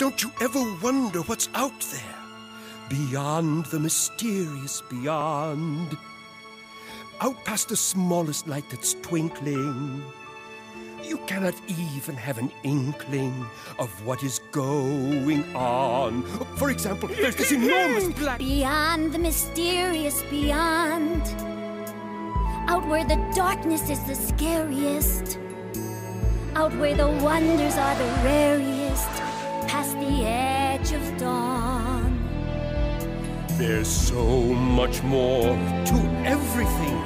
Don't you ever wonder what's out there? Beyond the mysterious beyond. Out past the smallest light that's twinkling. You cannot even have an inkling of what is going on. For example, there's this enormous black. Beyond the mysterious beyond. Out where the darkness is the scariest. Out where the wonders are the rarest. The edge of dawn. There's so much more to everything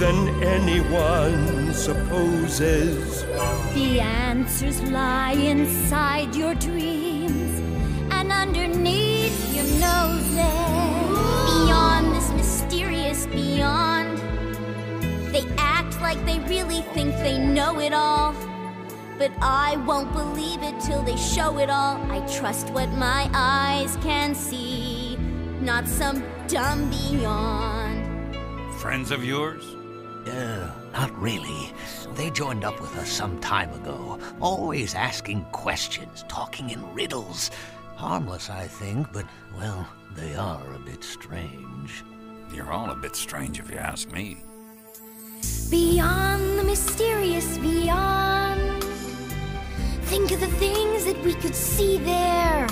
than anyone supposes. The answers lie inside your dreams and underneath your noses. Beyond this mysterious beyond. They act like they really think they know it all. But I won't believe it till they show it all. I trust what my eyes can see, not some dumb beyond. Friends of yours? Uh, not really. They joined up with us some time ago, always asking questions, talking in riddles. Harmless, I think, but, well, they are a bit strange. You're all a bit strange if you ask me. Beyond the mysterious beyond. Think of the things that we could see there.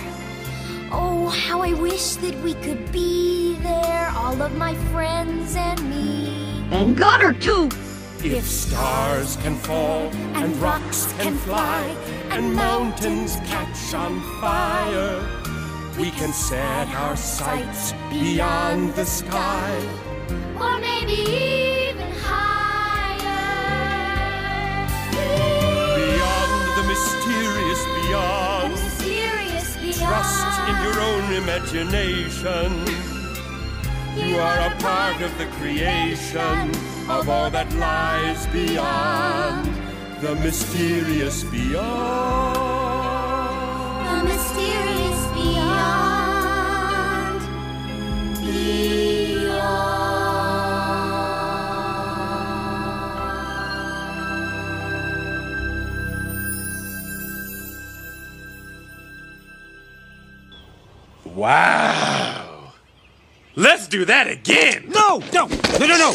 Oh, how I wish that we could be there, all of my friends and me. And got her too! If stars can fall and rocks can fly and mountains catch on fire, we can set our sights beyond the sky. Or maybe mysterious beyond. Mysterious beyond. Trust in your own imagination. You are a part of the creation of all that lies beyond. The mysterious beyond. Wow. Let's do that again. No, no, no, no, no.